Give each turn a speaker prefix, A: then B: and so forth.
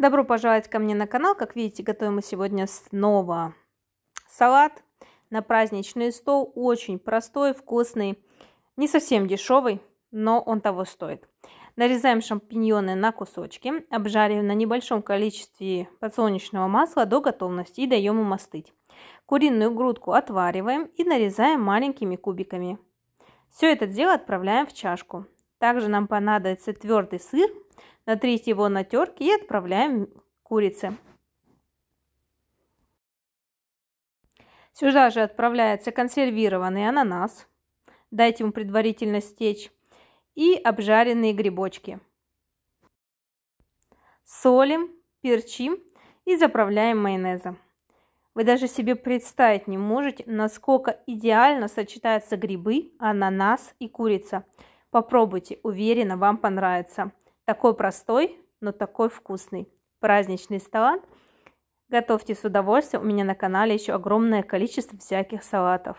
A: Добро пожаловать ко мне на канал. Как видите, готовим мы сегодня снова салат на праздничный стол. Очень простой, вкусный, не совсем дешевый, но он того стоит. Нарезаем шампиньоны на кусочки, обжариваем на небольшом количестве подсолнечного масла до готовности и даем им остыть. Куриную грудку отвариваем и нарезаем маленькими кубиками. Все это дело отправляем в чашку. Также нам понадобится твердый сыр Натрите его на терке и отправляем курице. Сюда же отправляется консервированный ананас. Дайте ему предварительно стечь. И обжаренные грибочки. Солим, перчим и заправляем майонезом. Вы даже себе представить не можете, насколько идеально сочетаются грибы, ананас и курица. Попробуйте, уверена, вам понравится. Такой простой, но такой вкусный. Праздничный салат. Готовьте с удовольствием. У меня на канале еще огромное количество всяких салатов.